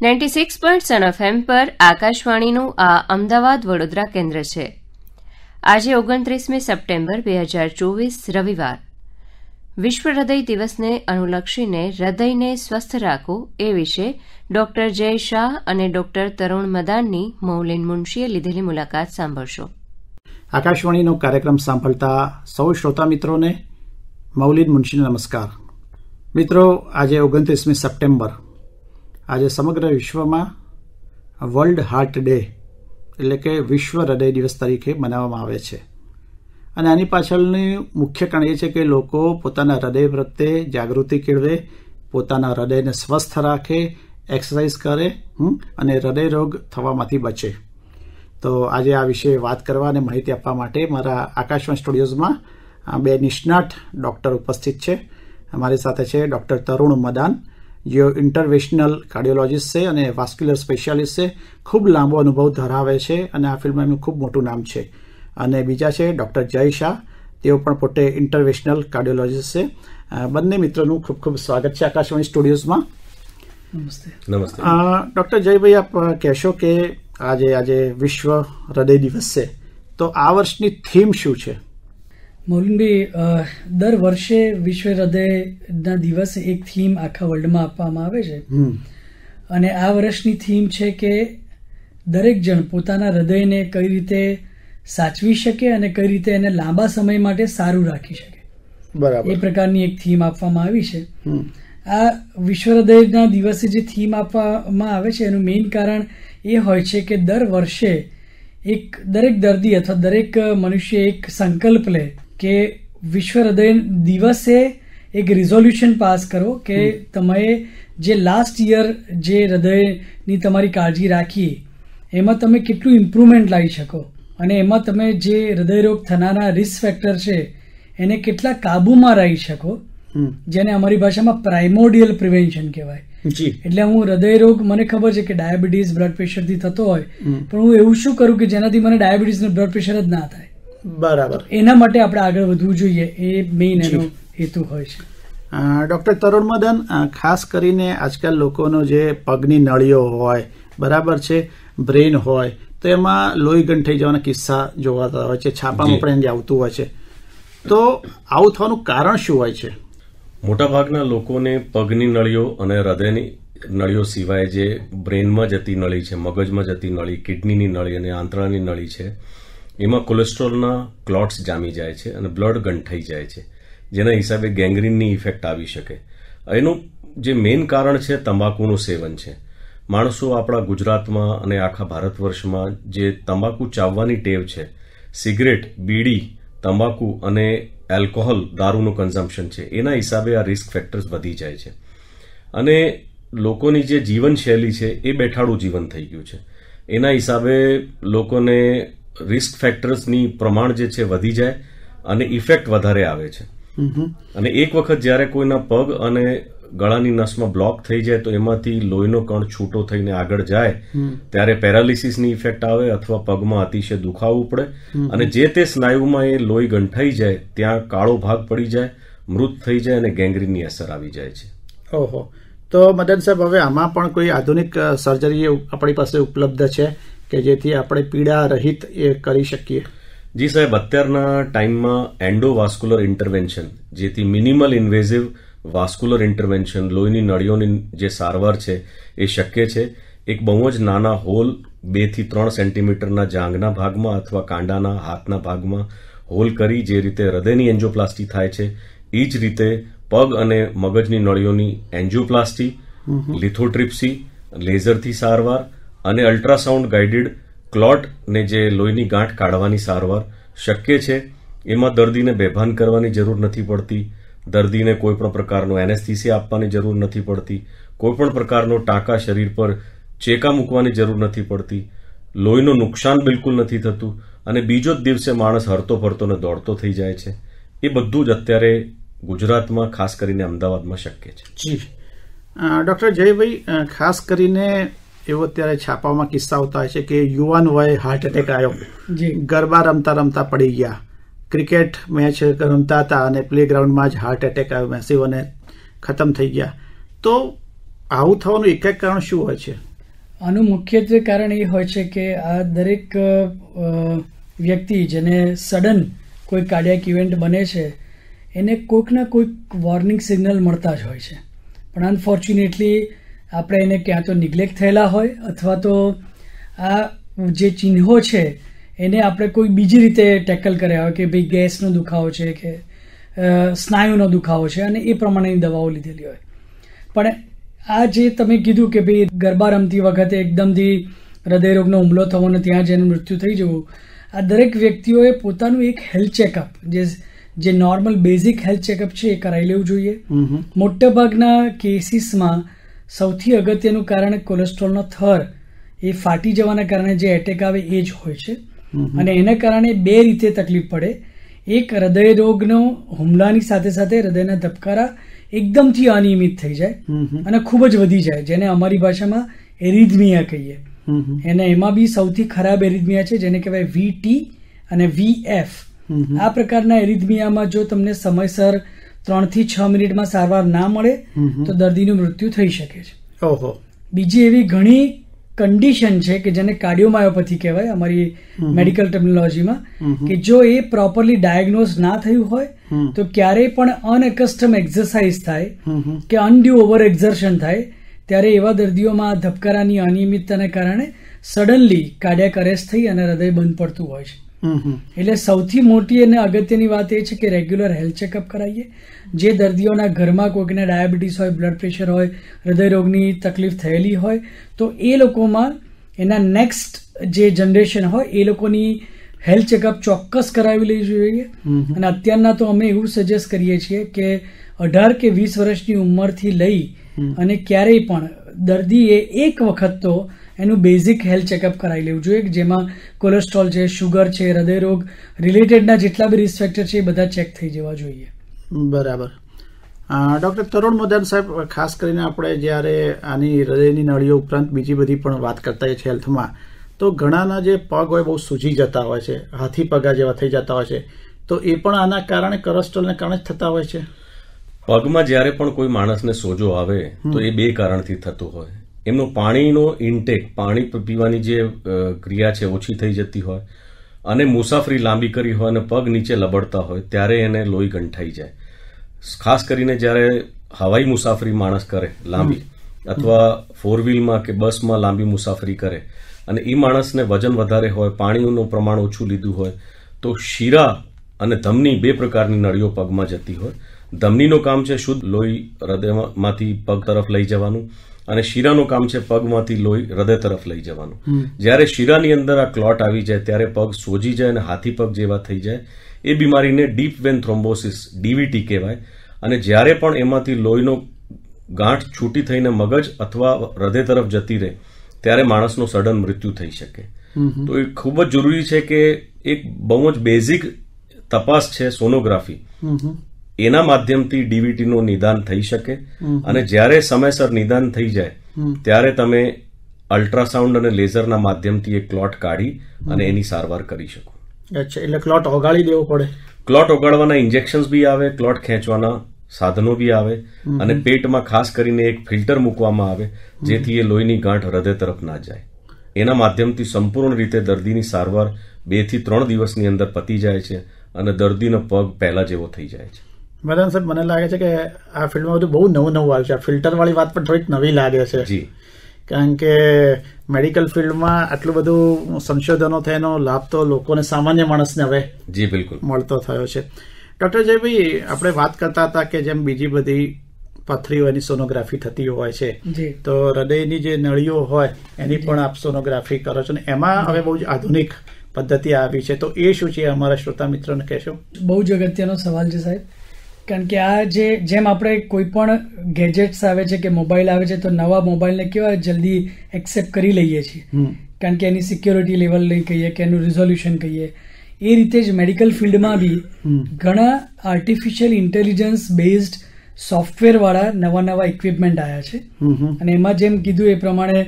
Ninety six point seven F M પર આકાશવાણીનું આ અમદાવાદ વડોદરા કેન્દ્ર છે. આજે ઓગણત્રીસમી સપ્ટેમ્બર બે હજાર ચોવીસ રવિવાર. વિશ્વ હૃદય દિવસને અનુલક્ષીને હૃદયને સ્વસ્થ રાખો એ વિશે ડોક્ટર જય શાહ અને ડોક્ટર તરુણ મદાનની મૌલિન મુનશીએ લીધેલી મુલાકાત સાંભળશો. આકાશવાણીનો કાર્યક્રમ સાંભળતા સૌ શ્રોતા મિત્રોને મૌલિન મુનશીને નમસ્કાર. મિત્રો, આજે ઓગણત્રીસમી સપ્ટેમ્બર. આજે સમગ્ર વિશ્વમાં વર્લ્ડ હાર્ટ ડે એટલે કે વિશ્વ હૃદય દિવસ તરીકે મનાવવામાં આવે છે. અને આની પાછળની મુખ્ય કારણ એ છે કે લોકો પોતાના હૃદય પ્રત્યે જાગૃતિ કેળવે, પોતાના હૃદયને સ્વસ્થ રાખે, એક્સરસાઇઝ કરે અને હૃદય રોગ થવામાંથી બચે. તો આજે આ વિશે વાત કરવા અને માહિતી આપવા માટે મારા આકાશવાણી સ્ટુડિયોઝમાં બે નિષ્ણાત ડૉક્ટર ઉપસ્થિત છે. અમારી સાથે છે ડૉક્ટર તરુણ મદાન જેઓ ઇન્ટરવેશનલ કાર્ડિયોલોજીસ્ટ છે અને વાસ્ક્યુલર સ્પેશિયાલિસ્ટ છે ખૂબ લાંબો અનુભવ ધરાવે છે અને આ ફિલ્ડમાં એમનું ખૂબ મોટું નામ છે. અને બીજા છે ડૉક્ટર જય શાહ તેઓ પણ પોતે ઇન્ટરવેશનલ કાર્ડિયોલોજીસ્ટ છે. બંને મિત્રોનું ખૂબ ખૂબ સ્વાગત છે આકાશવાણી સ્ટુડિયોઝમાં. નમસ્તે. નમસ્તે. ડૉક્ટર જયભાઈ આપ કહેશો કે આજે આજે વિશ્વ હૃદય દિવસ છે. તો આ વર્ષની થીમ શું છે? મૌલિનભાઈ દર વર્ષે વિશ્વ હૃદયના દિવસે એક થીમ આખા વર્લ્ડમાં આપવામાં આવે છે. અને આ વર્ષની થીમ છે કે દરેક જણ પોતાના હૃદયને કઈ રીતે સાચવી શકે અને કઈ રીતે એને લાંબા સમય માટે સારું રાખી શકે. બરાબર. એ પ્રકારની એક થીમ આપવામાં આવી છે. આ વિશ્વ હૃદયના દિવસે જે થીમ આપવામાં આવે છે એનું મેઇન કારણ એ હોય છે કે દર વર્ષે એક દરેક દર્દી અથવા દરેક મનુષ્ય એક સંકલ્પ લે કે વિશ્વ હૃદય દિવસે એક રિઝોલ્યુશન પાસ કરો કે તમે જે લાસ્ટ યર જે હૃદયની તમારી કાળજી રાખી એમાં તમે કેટલું ઇમ્પ્રુવમેન્ટ લાવી શકો? અને એમાં તમે જે હૃદયરોગ થનારા રિસ્ક ફેક્ટર છે એને કેટલા કાબૂમાં રાખી શકો? જેને અમારી ભાષામાં પ્રાઇમોડિયલ પ્રિવેન્શન કહેવાય. એટલે હું હૃદયરોગ મને ખબર છે કે ડાયાબિટીસ બ્લડ પ્રેશરથી થતો હોય પણ હું એવું શું કરું કે જેનાથી મને ડાયાબિટીસ બ્લડ પ્રેશર જ ના થાય? બરાબર. એના માટે આપણે આગળ વધવું જોઈએ એ મેઇન એનો હેતુ હોય છે. ડૉક્ટર તરુણ મદન ખાસ કરીને આજકાલ લોકોનો જે પગની નળીઓ હોય બરાબર છે બ્રેન હોય તો એમાં લોહી ગંઠાઈ જવાના કિસ્સા જોવાતા હોય છે છાપામાં પણ એને આવતું હોય છે. તો આવું થવાનું કારણ શું હોય છે? મોટાભાગના લોકોને પગની નળીઓ અને હૃદયની નળીઓ સિવાય જે બ્રેનમાં જતી નળી છે મગજમાં જતી નળી કિડનીની નળી અને આંતરાની નળી છે એમાં કોલેસ્ટ્રોલના ક્લોટ્સ જામી જાય છે અને બ્લડ ગંઠાઈ જાય છે, જેના હિસાબે ગેંગ્રીનની ઇફેક્ટ આવી શકે. એનું જે મેઇન કારણ છે તંબાકુનું સેવન છે. માણસો આપણા ગુજરાતમાં અને આખા ભારત વર્ષમાં જે તંબાકુ ચાવવાની ટેવ છે, સિગરેટ, બીડી, તંબાકુ અને એલ્કોહોલ દારૂનું કન્ઝમ્પશન છે, એના હિસાબે આ રિસ્ક ફેક્ટર્સ વધી જાય છે. અને લોકોની જે જીવનશૈલી છે એ બેઠાડું જીવન થઈ ગયું છે. એના હિસાબે લોકોને રિસ્ક ફેક્ટર્સની પ્રમાણ જે છે વધી જાય અને ઇફેક્ટ વધારે આવે છે. અને એક વખત જ્યારે કોઈના પગ અને ગળાની નસમાં બ્લોક થઈ જાય તો એમાંથી લોહીનો કણ છૂટો થઈને આગળ જાય ત્યારે પેરાલિસિસની ઇફેક્ટ આવે અથવા પગમાં અતિશય દુખાવું પડે અને જે તે સ્નાયુમાં એ લોહી ગંઠાઈ જાય ત્યાં કાળો ભાગ પડી જાય મૃત થઈ જાય અને ગેંગ્રીનની અસર આવી જાય છે. ઓહો. તો મદન સાહેબ હવે આમાં પણ કોઈ આધુનિક સર્જરી આપણી પાસે ઉપલબ્ધ છે? કે જેથી આપણે પીડા રહિત એ કરી શકીએ. જી સાહેબ અત્યારના ટાઈમમાં એન્ડોવાસ્ક્યુલર ઇન્ટરવેન્શન જેથી મિનિમલ ઇન્વેઝિવ વાસ્ક્યુલર ઇન્ટરવેન્શન લોહીની નળીઓની જે સારવાર છે એ શક્ય છે. એક બહુ જ નાના હોલ બેથી ત્રણ સેન્ટીમીટરના જાંઘના ભાગમાં અથવા કાંડાના હાથના ભાગમાં હોલ કરી જે રીતે હૃદયની એન્જોપ્લાસ્ટી થાય છે એ જ રીતે પગ અને મગજની નળીઓની એન્જિયોપ્લાસ્ટી લિથોટ્રિપ્સી લેઝરથી સારવાર અને અલ્ટ્રાસાઉન્ડ ગાઇડેડ ક્લોટને જે લોહીની ગાંઠ કાઢવાની સારવાર શક્ય છે, એમાં દર્દીને બેભાન કરવાની જરૂર નથી પડતી, દર્દીને કોઈપણ પ્રકારનો એનેસ્થિસિયા આપવાની જરૂર નથી પડતી કોઈપણ પ્રકારનો ટાંકા શરીર પર ચેકા મૂકવાની જરૂર નથી પડતી, લોહીનું નુકસાન બિલકુલ નથી થતું અને બીજો જ દિવસે માણસ હરતો ફરતો ને દોડતો થઈ જાય છે. એ બધું જ અત્યારે ગુજરાતમાં ખાસ કરીને અમદાવાદમાં શક્ય છે. જી. ડૉક્ટર જયભાઈ ખાસ કરીને એવો અત્યારે છાપામાં કિસ્સા આવતા હોય છે કે યુવાન વયે હાર્ટ એટેક આવ્યો. જી. ગરબા રમતા રમતા પડી ગયા. ક્રિકેટ મેચ રમતા હતા અને પ્લેગ્રાઉન્ડમાં જ હાર્ટ એટેક આવ્યો મેસિવ અને ખતમ થઈ ગયા. તો આવું થવાનું એક એક કારણ શું હોય છે? આનું મુખ્યત્વે કારણ એ હોય છે કે આ દરેક વ્યક્તિ જેને સડન કોઈ કાર્ડિયાક ઇવેન્ટ બને છે એને કોઈકના કોઈક વોર્નિંગ સિગ્નલ મળતા જ હોય છે. પણ અનફોર્ચ્યુનેટલી આપણે એને ક્યાં તો નિગ્લેક્ટ થયેલા હોય અથવા તો આ જે ચિહ્નો છે એને આપણે કોઈ બીજી રીતે ટેકલ કર્યા હોય કે ભાઈ ગેસનો દુખાવો છે કે સ્નાયુનો દુખાવો છે અને એ પ્રમાણેની દવાઓ લીધેલી હોય પણ આ જે તમે કીધું કે ભાઈ ગરબા રમતી વખતે એકદમથી હૃદયરોગનો હુમલો થવો અને ત્યાં જઈને મૃત્યુ થઈ જવું આ દરેક વ્યક્તિઓએ પોતાનું એક હેલ્થ ચેકઅપ જે જે નોર્મલ બેઝિક હેલ્થ ચેકઅપ છે એ કરાવી લેવું જોઈએ. મોટાભાગના કેસીસમાં સૌથી અગત્યનું કારણ કોલેસ્ટ્રોલનો થર એ ફાટી જવાના કારણે જે એટેક આવે એ જ હોય છે અને એના કારણે બે રીતે તકલીફ પડે એક હૃદય રોગનો હુમલાની સાથે સાથે હૃદયના ધબકારા એકદમથી અનિયમિત થઈ જાય. અને ખૂબ જ વધી જાય જેને અમારી ભાષામાં એરિધમિયા કહીએ. એને એમાં બી સૌથી ખરાબ એરિધમિયા છે જેને કહેવાય વીટી અને વીએફ. આ પ્રકારના એરિધમિયામાં જો તમને સમયસર ત્રણથી છ મિનિટમાં સારવાર ના મળે. તો દર્દીનું મૃત્યુ થઈ શકે છે ઓહો બીજી એવી ઘણી કન્ડિશન છે કે જેને કાર્ડિયોમાયોપેથી કહેવાય અમારી મેડિકલ ટેકનોલોજીમાં કે જો એ પ્રોપરલી ડાયગ્નોઝ ના થયું હોય તો ક્યારેય પણ અનએકસ્ટમ એક્સરસાઇઝ થાય. કે અનડ્યુ ઓવર એક્ઝર્શન થાય ત્યારે એવા દર્દીઓમાં ધબકારાની અનિયમિતતાને કારણે સડનલી કાર્ડિયાક અરેસ્ટ થઈ અને હૃદય બંધ પડતું હોય છે. એટલે સૌથી મોટી અને અગત્યની વાત એ છે કે રેગ્યુલર હેલ્થ ચેકઅપ કરાવીએ જે દર્દીઓના ઘરમાં કોઈકને ડાયાબિટીસ હોય બ્લડ પ્રેશર હોય હૃદયરોગની તકલીફ થયેલી હોય તો એ લોકોમાં એના નેક્સ્ટ જે જનરેશન હોય એ લોકોની હેલ્થ ચેકઅપ ચોક્કસ કરાવી લેવી જોઈએ. અને અત્યારના તો અમે એવું સજેસ્ટ કરીએ છીએ કે અઢાર કે વીસ વર્ષની ઉંમરથી લઈ અને ક્યારેય પણ દર્દીએ એક વખત તો એનું બેઝિક હેલ્થ ચેકઅપ કરાવી લેવું જોઈએ જેમાં કોલેસ્ટ્રોલ છે શુગર છે હૃદયરોગ રિલેટેડના જેટલા બી રિસ્ક ફેક્ટર છે એ બધા ચેક થઈ જવા જોઈએ. બરાબર. ડૉક્ટર તરુણ મદાન સાહેબ ખાસ કરીને આપણે જ્યારે આની હૃદયની નળીઓ ઉપરાંત બીજી બધી પણ વાત કરતા હોઈએ છીએ હેલ્થમાં તો ઘણાના જે પગ હોય બહુ સૂજી જતા હોય છે હાથી પગા જેવા થઈ જતા હોય છે તો એ પણ આના કારણે કોલેસ્ટ્રોલને કારણે જ થતા હોય છે? પગમાં જ્યારે પણ કોઈ માણસને સોજો આવે તો એ બે કારણથી થતું હોય. એમનો પાણીનો ઇન્ટેક પાણી પીવાની જે ક્રિયા છે ઓછી થઈ જતી હોય અને મુસાફરી લાંબી કરી હોય અને પગ નીચે લબડતા હોય ત્યારે એને લોહી ગંઠાઈ જાય. ખાસ કરીને જ્યારે હવાઈ મુસાફરી માણસ કરે લાંબી અથવા ફોર વ્હીલમાં કે બસમાં લાંબી મુસાફરી કરે અને એ માણસને વજન વધારે હોય પાણીનું પ્રમાણ ઓછું લીધું હોય તો શીરા અને ધમની બે પ્રકારની નળીઓ પગમાં જતી હોય. ધમનીનું કામ છે શુદ્ધ લોહી હૃદયમાંથી પગ તરફ લઈ જવાનું અને શીરાનું કામ છે પગમાંથી લોહી હૃદય તરફ લઈ જવાનું. જ્યારે શીરાની અંદર આ ક્લોટ આવી જાય ત્યારે પગ સોજી જાય અને હાથી પગ જેવા થઈ જાય. એ બીમારીને ડીપ વેન થ્રોમ્બોસિસ ડીવીટી કહેવાય. અને જ્યારે પણ એમાંથી લોહીનો ગાંઠ છૂટી થઈને મગજ અથવા હૃદય તરફ જતી રહે ત્યારે માણસનું સડન મૃત્યુ થઈ શકે. તો એ ખૂબ જ જરૂરી છે કે એક બહુ જ બેઝિક તપાસ છે સોનોગ્રાફી. એના માધ્યમથી ડીવીટીનું નિદાન થઈ શકે. અને જ્યારે સમયસર નિદાન થઈ જાય ત્યારે તમે અલ્ટ્રાસાઉન્ડ અને લેઝરના માધ્યમથી એ ક્લોટ કાઢી અને એની સારવાર કરી શકો. અચ્છા એટલે ક્લોટ ઓગાળી દેવો પડે. ક્લોટ ઓગાળવાના ઇન્જેક્શન્સ બી આવે ક્લોટ ખેંચવાના સાધનો બી આવે અને પેટમાં ખાસ કરીને એક ફિલ્ટર મૂકવામાં આવે જેથી એ લોહીની ગાંઠ હૃદય તરફ ના જાય. એના માધ્યમથી સંપૂર્ણ રીતે દર્દીની સારવાર બેથી ત્રણ દિવસની અંદર પતી જાય છે અને દર્દીનો પગ પહેલા જેવો થઈ જાય છે. મદન સાહેબ મને લાગે છે કે આ ફિલ્ડમાં બધું બહુ નવું નવું આવ્યું છે. આ ફિલ્ટરવાળી વાત પણ થોડીક નવી લાગે છે. જી. કારણ કે મેડિકલ ફિલ્ડમાં આટલું બધું સંશોધનો થયાનો લાભ તો લોકોને સામાન્ય માણસને હવે જી બિલકુલ. મળતો થયો છે. ડૉક્ટર જયભાઈ આપણે વાત કરતા હતા કે જેમ બીજી બધી પથરીઓ એની સોનોગ્રાફી થતી હોય છે તો હૃદયની જે નળીઓ હોય એની પણ આપ સોનોગ્રાફી કરો છો ને એમાં હવે બહુ જ આધુનિક પદ્ધતિ આવી છે. તો એ શું છે? અમારા શ્રોતા મિત્રોને કહેશો? બહુ જ અગત્યનો સવાલ છે સાહેબ. કારણ કે આ જે જેમ આપણે કોઈ પણ ગેજેટ્સ આવે છે કે મોબાઈલ આવે છે તો નવા મોબાઈલને કેવા જલ્દી એક્સેપ્ટ કરી લઈએ છીએ. કારણ કે એની સિક્યોરિટી લેવલ નહીં કહીએ કે એનું રિઝોલ્યુશન કહીએ. એ રીતે જ મેડિકલ ફિલ્ડમાં બી ઘણા આર્ટિફિશિયલ ઇન્ટેલિજન્સ બેઝડ સોફ્ટવેરવાળા નવા નવા ઇક્વિપમેન્ટ આવ્યા છે. અને એમાં જેમ કીધું એ પ્રમાણે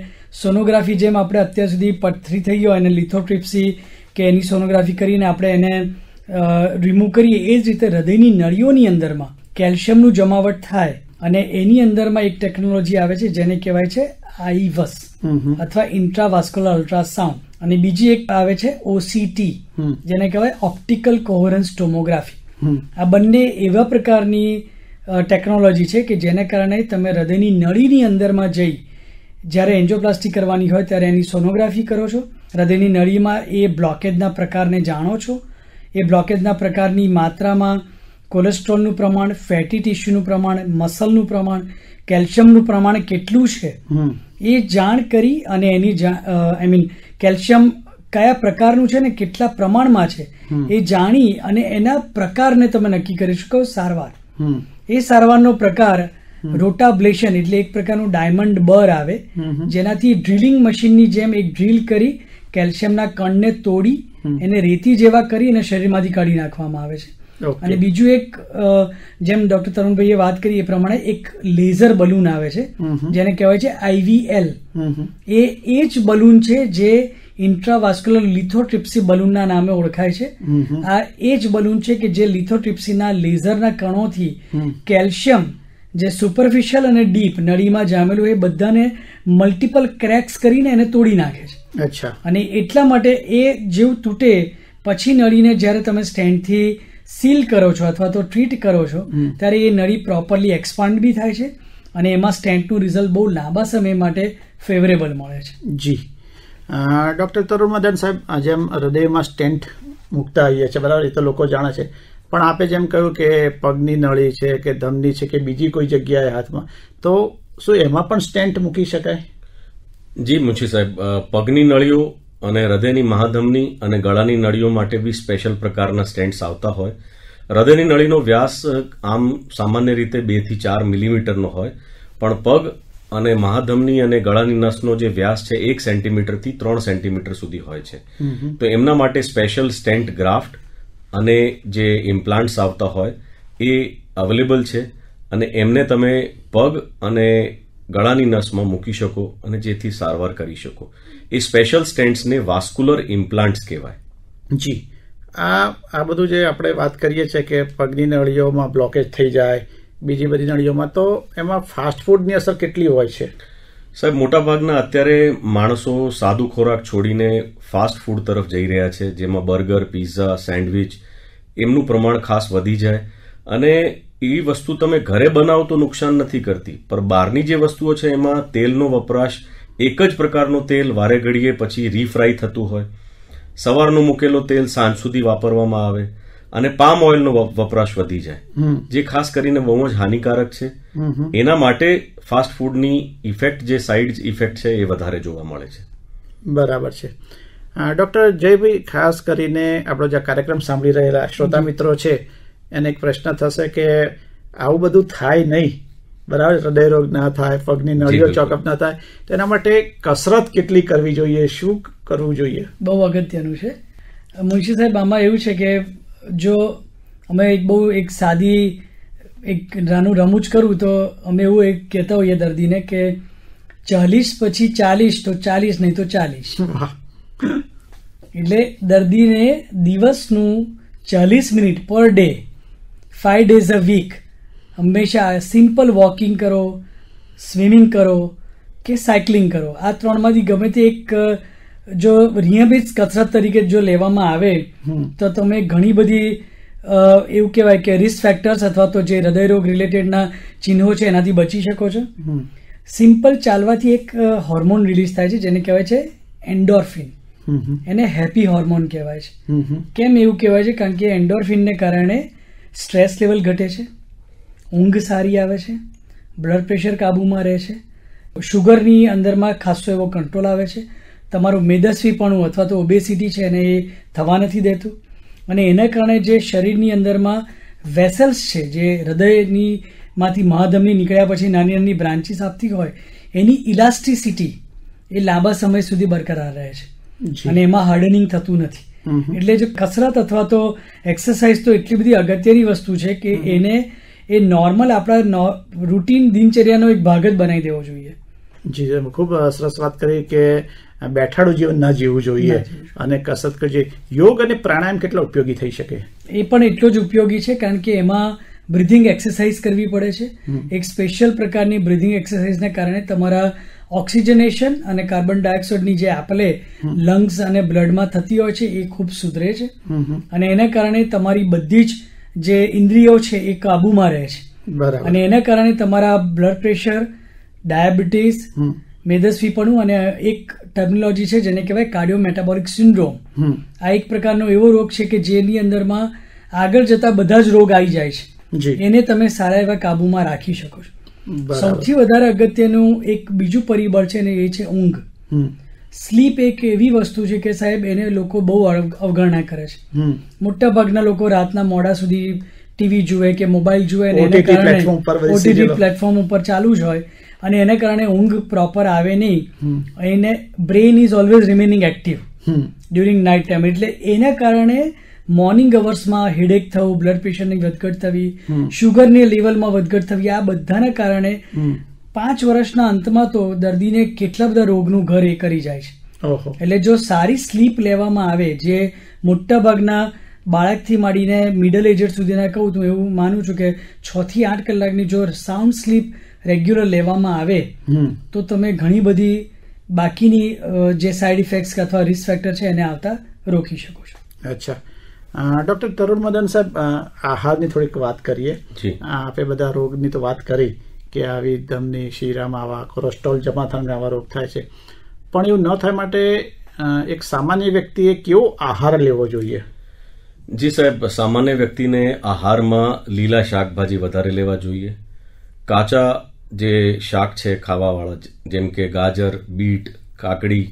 સોનોગ્રાફી જેમ આપણે અત્યાર સુધી પથરી થઈ ગયો અને લિથોટ્રિપ્સી કે એની સોનોગ્રાફી કરીને આપણે એને રિમૂવ કરીએ એ જ રીતે હૃદયની નળીઓની અંદરમાં કેલ્શિયમનું જમાવટ થાય અને એની અંદરમાં એક ટેકનોલોજી આવે છે જેને કહેવાય છે આઈવસ અથવા ઇન્ટ્રાવાસ્ક્યુલર અલ્ટ્રાસાઉન્ડ અને બીજી એક આવે છે ઓસીટી જેને કહેવાય ઓપ્ટિકલ કોહરન્સ ટોમોગ્રાફી. આ બંને એવા પ્રકારની ટેકનોલોજી છે કે જેને કારણે તમે હૃદયની નળીની અંદરમાં જઈ જ્યારે એન્જિયોપ્લાસ્ટી કરવાની હોય ત્યારે એની સોનોગ્રાફી કરો છો. હૃદયની નળીમાં એ બ્લોકેજના પ્રકારને જાણો છો. એ બ્લોકેજના પ્રકારની માત્રામાં કોલેસ્ટ્રોલનું પ્રમાણ ફેટી ટિશ્યુનું પ્રમાણ મસલનું પ્રમાણ કેલ્શિયમનું પ્રમાણ કેટલું છે? એ જાણ કરી અને એની આઈ મીન કેલ્શિયમ કયા પ્રકારનું છે ને કેટલા પ્રમાણમાં છે? એ જાણી અને એના પ્રકારને તમે નક્કી કરી શકો સારવાર. એ સારવારનો પ્રકાર રોટાબ્લેશન એટલે એક પ્રકારનું ડાયમંડ બર આવે જેનાથી ડ્રિલિંગ મશીનની જેમ એક ડ્રીલ કરી કેલ્શિયમના કણને તોડી એને રેતી જેવા કરી અને શરીરમાંથી કાઢી નાખવામાં આવે છે. અને બીજું એક જેમ ડોક્ટર તરુણભાઈએ વાત કરી એ પ્રમાણે એક લેઝર બલૂન આવે છે જેને કહેવાય છે આઈવીએલ એ એ જ બલૂન છે જે ઇન્ટ્રાવાસ્ક્યુલર લિથોટ્રિપ્સી બલૂનના નામે ઓળખાય છે. આ એ જ બલૂન છે કે જે લિથોટ્રિપ્સીના લેઝરના કણોથી. કેલ્શિયમ જે સુપરફિશિયલ અને ડીપ નળીમાં જામેલું એ બધાને મલ્ટિપલ ક્રેક્સ કરીને એને તોડી નાખે છે. અચ્છા. અને એટલા માટે એ જેવું તૂટે પછી નળીને જ્યારે તમે સ્ટેન્ડથી સીલ કરો છો અથવા તો ટ્રીટ કરો છો ત્યારે એ નળી પ્રોપરલી એક્સપાન્ડ બી થાય છે અને એમાં સ્ટેન્ટનું રિઝલ્ટ બહુ લાંબા સમય માટે ફેવરેબલ મળે છે. જી. ડૉક્ટર તરુણ મદન સાહેબ જેમ હૃદયમાં સ્ટેન્ટ મૂકતા હોઈએ છે બરાબર એ તો લોકો જાણે છે. પણ આપે જેમ કહ્યું કે પગની નળી છે કે ધમની છે કે બીજી કોઈ જગ્યાએ હાથમાં તો શું એમાં પણ સ્ટેન્ટ મૂકી શકાય? જી મુંશી સાહેબ પગની નળીઓ અને હૃદયની મહાધમની અને ગળાની નળીઓ માટે બી સ્પેશિયલ પ્રકારના સ્ટેન્ટ્સ આવતા હોય. હૃદયની નળીનો વ્યાસ આમ સામાન્ય રીતે બેથી ચાર મિલીમીટરનો હોય. પણ પગ અને મહાધમની અને ગળાની નસનો જે વ્યાસ છે એક સેન્ટીમીટરથી ત્રણ સેન્ટીમીટર સુધી હોય છે. તો એમના માટે સ્પેશિયલ સ્ટેન્ટ ગ્રાફ્ટ અને જે ઇમ્પ્લાન્ટ્સ આવતા હોય એ અવેલેબલ છે. અને એમને તમે પગ અને ગળાની નસમાં મૂકી શકો અને જેથી સારવાર કરી શકો. એ સ્પેશિયલ સ્ટેન્ટ્સને વાસ્ક્યુલર ઇમ્પ્લાન્ટ્સ કહેવાય. જી. આ આ બધું જે આપણે વાત કરીએ છીએ કે પગની નળીઓમાં બ્લોકેજ થઈ જાય બીજી બધી નળીઓમાં તો એમાં ફાસ્ટ ફૂડની અસર કેટલી હોય છે? સાહેબ મોટાભાગના અત્યારે માણસો સાદું ખોરાક છોડીને ફાસ્ટ ફૂડ તરફ જઈ રહ્યા છે જેમાં બર્ગર પિઝા સેન્ડવિચ એમનું પ્રમાણ ખાસ વધી જાય. અને એ વસ્તુ તમે ઘરે બનાવો તો નુકસાન નથી કરતી. પણ બહારની જે વસ્તુઓ છે એમાં તેલનો વપરાશ એક જ પ્રકારનું તેલ વારે ઘડીએ પછી રીફ્રાય થતું હોય. સવારનું મૂકેલો તેલ સાંજ સુધી વાપરવામાં આવે અને પામ ઓઇલનો વપ- વપરાશ વધી જાય. જે ખાસ કરીને બહુ જ હાનિકારક છે. એના માટે ફાસ્ટ ફૂડની ઇફેક્ટ જે સાઇડ ઇફેક્ટ છે એ વધારે જોવા મળે છે. બરાબર છે. ડૉક્ટર જયભાઈ ખાસ કરીને આપણો જે કાર્યક્રમ સાંભળી રહેલા શ્રોતા મિત્રો છે એને એક પ્રશ્ન થશે કે આવું બધું થાય નહીં. બરાબર? હૃદયરોગ ના થાય પગની નળીઓ ચોકઅપ ના થાય. તેના માટે કસરત કેટલી કરવી જોઈએ? શું કરવું જોઈએ? બહુ અગત્યનું છે. મુનશી સાહેબ આમાં એવું છે કે જો અમે એક બહુ એક સાદી એક નાનું રમૂજ કરું તો અમે એવું એક કહેતા હોઈએ દર્દીને કે ચાલીસ પછી ચાલીસ તો ચાલીસ નહીં તો ચાલીસ. એટલે દર્દીને દિવસનું ચાલીસ minute per day five days a week હંમેશા સિમ્પલ વોકિંગ કરો સ્વિમિંગ કરો કે સાયકલિંગ કરો. આ ત્રણમાંથી ગમે તે એક જો નિયમિત કસરત તરીકે જો લેવામાં આવે. તો તમે ઘણી બધી એવું કહેવાય કે રિસ્ક ફેક્ટર્સ અથવા તો જે હૃદયરોગ રિલેટેડના ચિહ્નો છે એનાથી બચી શકો છો. સિમ્પલ ચાલવાથી એક હોર્મોન રિલીઝ થાય છે જેને કહેવાય છે એન્ડોર્ફિન. એને હેપી હોર્મોન કહેવાય છે. કેમ એવું કહેવાય છે? કારણ કે એન્ડોર્ફિનને કારણે સ્ટ્રેસ લેવલ ઘટે છે ઊંઘ સારી આવે છે બ્લડ પ્રેશર કાબૂમાં રહે છે શુગરની અંદરમાં ખાસો એવો કંટ્રોલ આવે છે. તમારું મેદસ્વીપણું અથવા તો ઓબેસિટી છે એને એ થવા નથી દેતું. અને એના કારણે જે શરીરની અંદરમાં વેસલ્સ છે જે હૃદયની માંથી મહાધમની નીકળ્યા પછી નાની નાની બ્રાન્ચીસ આપતી હોય એની ઇલાસ્ટિસિટી એ લાંબા સમય સુધી બરકરાર રહે છે. અને એમાં હાર્ડનિંગ થતું નથી. એટલે જો કસરત અથવા તો એક્સરસાઇઝ તો એટલી બધી અગત્યની વસ્તુ છે કે એને એ નોર્મલ આપણા રૂટીન દિનચર્યાનો એક ભાગ જ બનાવી દેવો જોઈએ. જી ખૂબ સરસ વાત કરી કે બેઠાડું જીવન ના જીવવું જોઈએ અને કસરત કરજે યોગ અને પ્રાણાયામ કેટલો ઉપયોગી થઈ શકે? એ પણ એટલો જ ઉપયોગી છે કારણ કે એમાં બ્રિધિંગ એક્સરસાઇઝ કરવી પડે છે. એક સ્પેશિયલ પ્રકારની બ્રિધિંગ એક્સરસાઇઝને કારણે તમારા ઓક્સિજનેશન અને કાર્બન ડાયોક્સાઇડની જે આપલે લંગ્સ અને બ્લડમાં થતી હોય છે એ ખૂબ સુધરે છે. અને એના કારણે તમારી બધી જ જે ઇન્દ્રિયો છે એ કાબુમાં રહે છે. અને એના કારણે તમારા બ્લડ પ્રેશર ડાયાબિટીસ મેદસ્વીપણું અને એક ટર્મિનોલોજી છે જેને કહેવાય કાર્ડિયો મેટાબોલિક સિન્ડ્રોમ આ એક પ્રકારનો એવો રોગ છે કે જેની અંદરમાં આગળ જતા બધા જ રોગ આવી જાય છે. એને તમે સારા એવા કાબુમાં રાખી શકો છો. સૌથી વધારે અગત્યનું એક બીજું પરિબળ છે ને એ છે ઊંઘ. સ્લીપ એક એવી વસ્તુ છે કે સાહેબ એને લોકો બહુ અવગણના કરે છે. મોટા ભાગના લોકો રાતના મોડા સુધી ટીવી જુએ કે મોબાઈલ જુએ એને બધી ઓટીટી પ્લેટફોર્મ ઉપર ચાલુ જ હોય અને એને કારણે ઊંઘ પ્રોપર આવે નહીં. એને brain is always remaining active. During night time એટલે એના કારણે મોર્નિંગ અવર્સમાં હેડેક થવું બ્લડ પ્રેશરની વધઘટ થવી. શુગરની લેવલમાં વધઘટ થવી આ બધાના કારણે પાંચ વર્ષના અંતમાં તો દર્દીને કેટલા બધા રોગનું ઘર એ કરી જાય છે. એટલે જો સારી સ્લીપ લેવામાં આવે જે મોટા ભાગના બાળકથી માંડીને મિડલ એજર સુધીના કહું તો એવું માનું છું કે છ થી આઠ કલાકની જો સાઉન્ડ સ્લીપ રેગ્યુલર લેવામાં આવે. તો તમે ઘણી બધી બાકીની જે સાઇડ ઇફેક્ટ્સ અથવા રિસ્ક ફેક્ટર છે એને આવતા રોકી શકો છો. અચ્છા. ડોક્ટર તરુણ મદન સાહેબ આહારની થોડીક વાત કરીએ. આપે બધા રોગની તો વાત કરી કે આવી દમની શીરામાં આવા કોલેસ્ટ્રોલ જમા થવાના આવા રોગ થાય છે. પણ એવું ન થાય માટે એક સામાન્ય વ્યક્તિએ કેવો આહાર લેવો જોઈએ? જી સાહેબ સામાન્ય વ્યક્તિને આહારમાં લીલા શાકભાજી વધારે લેવા જોઈએ. કાચા જે શાક છે ખાવાવાળા જેમ કે ગાજર બીટ કાકડી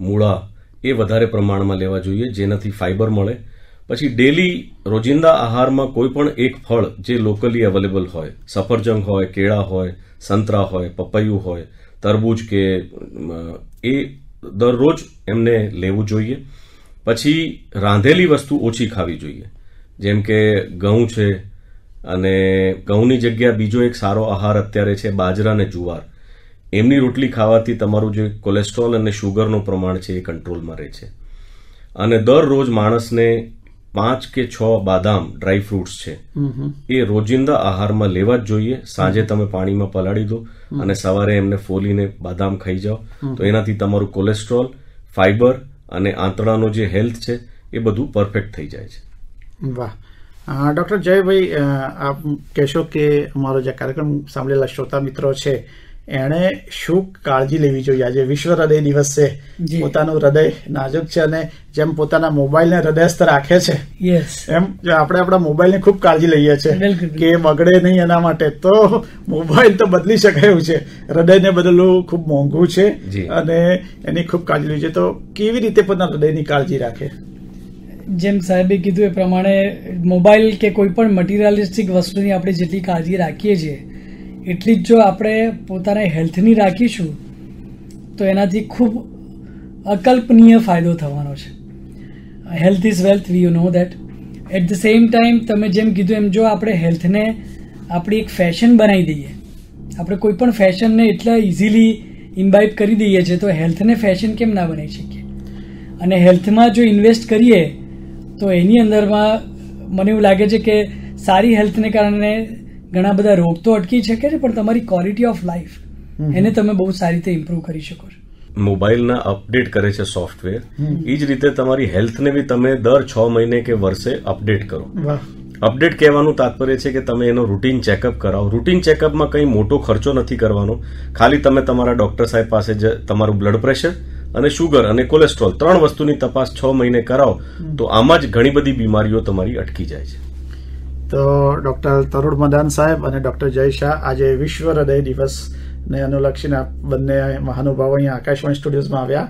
મૂળા એ વધારે પ્રમાણમાં લેવા જોઈએ જેનાથી ફાઇબર મળે. પછી ડેલી રોજિંદા આહારમાં કોઈ પણ એક ફળ જે લોકલી અવેલેબલ હોય, સફરજંગ હોય, કેળા હોય, સંતરા હોય, પપૈયું હોય, તરબૂચ કે એ દરરોજ એમને લેવું જોઈએ. પછી રાંધેલી વસ્તુ ઓછી ખાવી જોઈએ. જેમ કે ઘઉં છે અને ઘઉંની જગ્યા બીજો એક સારો આહાર અત્યારે છે બાજરા અને જુવાર. એમની રોટલી ખાવાથી તમારું જે કોલેસ્ટ્રોલ અને શુગરનું પ્રમાણ છે એ કંટ્રોલમાં રહે છે. અને દરરોજ માણસને પાંચ કે છ બાદામ ડ્રાય ફ્રૂટ્સ છે. એ રોજિંદા આહારમાં લેવા જ જોઈએ. સાંજે તમે પાણીમાં પલાળી દો અને સવારે એમને ફોલીને બાદામ ખાઈ જાઓ. તો એનાથી તમારું કોલેસ્ટ્રોલ ફાઇબર અને આંતરડાનો જે હેલ્થ છે એ બધું પરફેક્ટ થઈ જાય છે. વાહ. ડૉક્ટર જયભાઈ આપ કહેશો કે અમારો જે કાર્યક્રમ સાંભળેલા શ્રોતા મિત્રો છે એણે શું કાળજી લેવી જોઈએ. આજે વિશ્વ હૃદય દિવસ છે પોતાનું હૃદય નાજુક છે અને જેમ પોતાના મોબાઈલને હૃદયસ્થ રાખે છે એમ આપણે આપણા મોબાઈલની ખૂબ કાળજી લઈએ છીએ. કે બગડે નહીં એના માટે તો મોબાઈલ તો બદલી શકાય એવું છે. હૃદયને બદલવું ખૂબ મોંઘું છે અને એની ખૂબ કાળજી લેવી છે તો કેવી રીતે પોતાના હૃદયની કાળજી રાખે? જેમ સાહેબે કીધું એ પ્રમાણે મોબાઈલ કે કોઈ પણ મટીરિયાલિસ્ટિક વસ્તુની આપણે જેટલી કાળજી રાખીએ છીએ એટલી જ જો આપણે પોતાને હેલ્થની રાખીશું, તો એનાથી ખૂબ અકલ્પનીય ફાયદો થવાનો છે. Health is wealth we you know that at the same time તમે જેમ કીધું એમ જો આપણે હેલ્થને આપણી એક ફેશન બનાવી દઈએ, આપણે કોઈ પણ ફેશનને એટલા ઇઝીલી ઇન્વાઇટ કરી દઈએ છીએ, તો હેલ્થને ફેશન કેમ ના બનાવી શકીએ? અને હેલ્થમાં જો ઇન્વેસ્ટ કરીએ, તો એની અંદરમાં મને એવું લાગે છે કે સારી હેલ્થને કારણે ઘણા બધા રોગ તો અટકી શકે છે પણ તમારી ક્વોલિટી ઓફ લાઈફ એને તમે બહુ સારી રીતે ઇમ્પ્રૂવ કરી શકો છો. મોબાઈલના અપડેટ કરે છે સોફ્ટવેર. એ જ રીતે તમારી હેલ્થને બી તમે દર છ મહિને કે વર્ષે અપડેટ કરો. અપડેટ કહેવાનું તાત્પર્ય છે કે તમે એનો રૂટીન ચેકઅપ કરાવો. રૂટીન ચેકઅપમાં કંઈ મોટો ખર્ચો નથી કરવાનો. ખાલી તમે તમારા ડોક્ટર સાહેબ પાસે જ તમારું બ્લડ પ્રેશર અને શુગર અને કોલેસ્ટ્રોલ ત્રણ વસ્તુની તપાસ છ મહિને કરાવો તો આમાં જ ઘણી બધી બીમારીઓ તમારી અટકી જાય છે. તો ડૉક્ટર તરુણ મદાન સાહેબ અને ડૉક્ટર જય શાહ, આજે વિશ્વ હૃદય દિવસને અનુલક્ષીને બંને મહાનુભાવો અહીંયા આકાશવાણી સ્ટુડિયોઝમાં આવ્યા.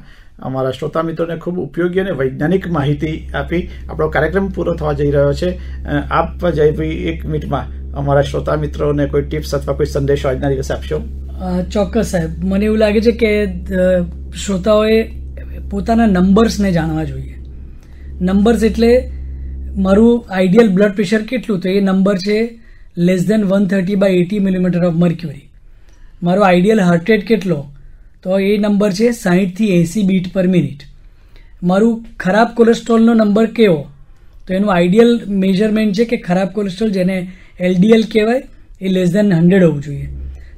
અમારા શ્રોતા મિત્રોને ખૂબ ઉપયોગી અને વૈજ્ઞાનિક માહિતી આપી. આપણો કાર્યક્રમ પૂરો થવા જઈ રહ્યો છે. આપ જયભાઈ એક મિનિટમાં અમારા શ્રોતા મિત્રોને કોઈ ટિપ્સ અથવા કોઈ સંદેશો આજના દિવસે આપશો? ચોક્કસ સાહેબ. મને એવું લાગે છે કે શ્રોતાઓએ પોતાના નંબર્સને જાણવા જોઈએ. નંબર્સ એટલે મારું આઈડિયલ બ્લડ પ્રેશર કેટલું તો એ નંબર છે less than one thirty by eighty millimetre of mercury મારો આઈડિયલ હાર્ટ રેટ કેટલો? તો એ નંબર છે સાહીઠથી એંસી બીટ પર મિનિટ મારું ખરાબ કોલેસ્ટ્રોલનો નંબર કેવો? તો એનું આઈડિયલ મેજરમેન્ટ છે કે ખરાબ કોલેસ્ટ્રોલ જેને એલડીએલ કહેવાય, એ લેસ દેન હંડ્રેડ હોવું જોઈએ.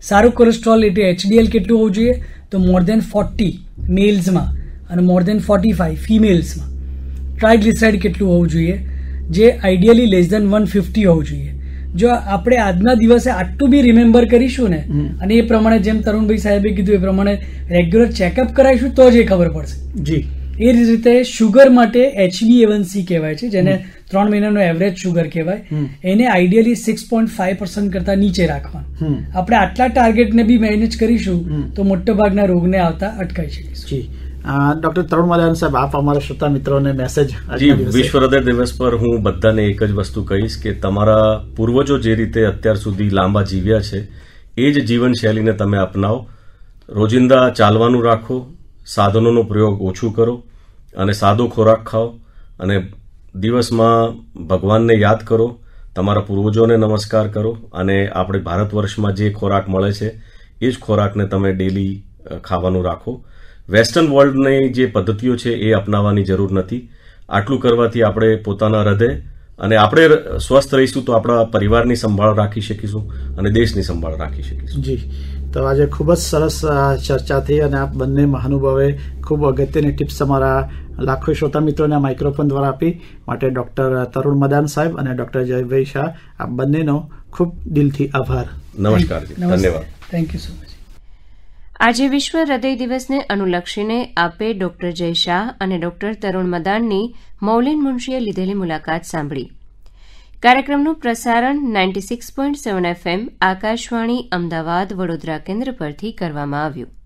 સારું કોલેસ્ટ્રોલ એટલે એચડીએલ કેટલું હોવું જોઈએ? તો મોર દેન ફોર્ટી મેલ્સમાં અને મોર દેન ફોર્ટી ફાઈવ ફિમેલ્સમાં ટ્રાયગ્લિસરાઇડ કેટલું હોવું જોઈએ? જે ideally less than one fifty હોવું જોઈએ. જો આપણે આજના દિવસે આટલું બી રિમેમ્બર કરીશું ને અને એ પ્રમાણે જેમ તરુણભાઈ સાહેબે કીધું એ પ્રમાણે રેગ્યુલર ચેકઅપ કરાવીશું તો જ એ ખબર પડશે. જી. એ જ રીતે શુગર માટે એચબી એવનસી કહેવાય છે જેને ત્રણ મહિનાનો એવરેજ શુગર કહેવાય. એને ideally six point five percent કરતા નીચે રાખવાનું. આપણે આટલા ટાર્ગેટને બી મેનેજ કરીશું તો મોટાભાગના રોગને આવતા અટકાઈ શકીશું. જી. ડોક્ટર તરુણ મદાન સાહેબ આપ અમારા શ્રોતા મિત્રોને મેસેજ જી વિશ્વ હૃદય દિવસ પર હું બધાને એક જ વસ્તુ કહીશ કે તમારા પૂર્વજો જે રીતે અત્યાર સુધી લાંબા જીવ્યા છે એ જ જીવનશૈલીને તમે અપનાવો. રોજિંદા ચાલવાનું રાખો સાધનોનો પ્રયોગ ઓછું કરો અને સાદો ખોરાક ખાઓ અને દિવસમાં ભગવાનને યાદ કરો તમારા પૂર્વજોને નમસ્કાર કરો અને આપણે ભારત વર્ષમાં જે ખોરાક મળે છે એ જ ખોરાકને તમે ડેલી ખાવાનું રાખો. વેસ્ટર્ન વર્લ્ડની જે પદ્ધતિઓ છે એ અપનાવવાની જરૂર નથી. આટલું કરવાથી આપણે પોતાના હૃદય અને આપણે સ્વસ્થ રહીશું તો આપણા પરિવારની સંભાળ રાખી શકીશું અને દેશની સંભાળ રાખી શકીશું. જી. તો આજે ખૂબ જ સરસ ચર્ચા થઈ અને આપ બંને મહાનુભાવે ખૂબ અગત્યની ટિપ્સ અમારા લાખો શ્રોતા મિત્રોને આ માઇક્રોફોન દ્વારા આપી. માટે ડોક્ટર તરુણ મદાન સાહેબ અને ડોક્ટર જયભાઈ શાહ આ બંનેનો ખૂબ દિલથી આભાર. નમસ્કાર ધન્યવાદ. થેન્ક યુ સો મચ આજે વિશ્વ હૃદય દિવસને અનુલક્ષીને આપે ડોક્ટર જય શાહ અને ડોક્ટર તરુણ મદાનની મૌલિન મુનશીએ લીધેલી મુલાકાત સાંભળી. કાર્યક્રમનું પ્રસારણ ninety six point seven FM Akashvani Ahmedabad Vadodara કેન્દ્ર પરથી કરવામાં આવ્યું.